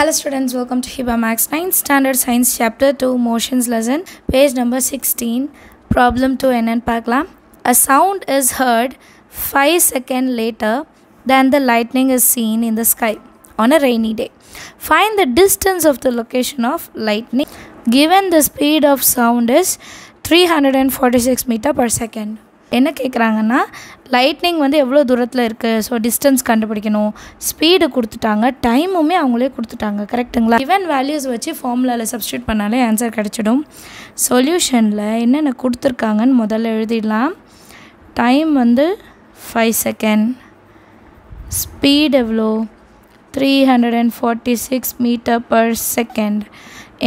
Hello students, welcome to HIBA Max 9 Standard Science Chapter 2 Motions Lesson, page number 16, problem 2 NN Pakla A sound is heard 5 seconds later than the lightning is seen in the sky on a rainy day. Find the distance of the location of lightning given the speed of sound is 346 meter per second. என்ன கேட்குறாங்கன்னா lightning வந்து எவ்வளோ தூரத்தில் இருக்குது so distance கண்டுபிடிக்கணும் speed கொடுத்துட்டாங்க டைமுமே அவங்களே கொடுத்துட்டாங்க கரெக்டுங்களா இவன் வேல்யூஸ் வச்சு ஃபார்முலாவில் சப்ஸ்டியூட் பண்ணாலே ஆன்சர் கிடச்சிடும் சொல்யூஷனில் என்னென்ன கொடுத்துருக்காங்கன்னு முதல்ல எழுதிடலாம் டைம் வந்து ஃபைவ் செகண்ட் ஸ்பீட் எவ்வளோ three hundred and forty six metre per second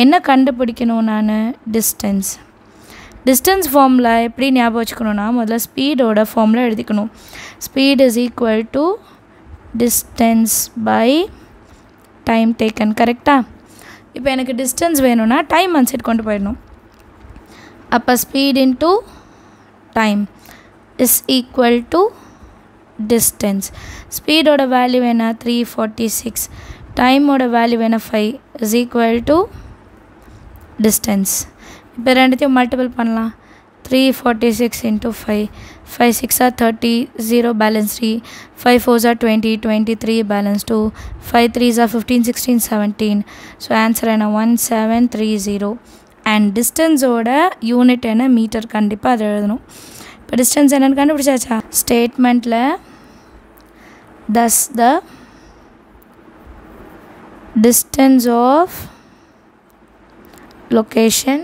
என்ன கண்டுபிடிக்கணும் நான் டிஸ்டன்ஸ் டிஸ்டன்ஸ் ஃபார்முலா எப்படி ஞாபகம் வச்சுக்கணுன்னா முதல்ல ஸ்பீடோட ஃபார்முலா எழுதிக்கணும் speed is equal to distance by time taken கரெக்டாக இப்போ எனக்கு டிஸ்டன்ஸ் வேணும்னா டைம் அந்த சைட் கொண்டு போயிடணும் அப்போ speed into time is equal to distance ஸ்பீடோட value வேணா த்ரீ ஃபார்ட்டி சிக்ஸ் டைமோட வேல்யூ வேணா five is equal to distance இப்போ ரெண்டுத்தையும் மல்டிபிள் பண்ணலாம் three forty six into five five சிக்ஸாக thirty zero balance three five ஃபோர்ஸாக twenty twenty three balance two five த்ரீஸாக fifteen sixteen seventeen so answer என்ன one seven three zero and டிஸ்டன்ஸோட unit என்ன metre கண்டிப்பாக அதை எழுதணும் இப்போ டிஸ்டன்ஸ் என்னென்னு கண்டுபிடிச்சாச்சா ஸ்டேட்மெண்ட்டில் thus the distance of location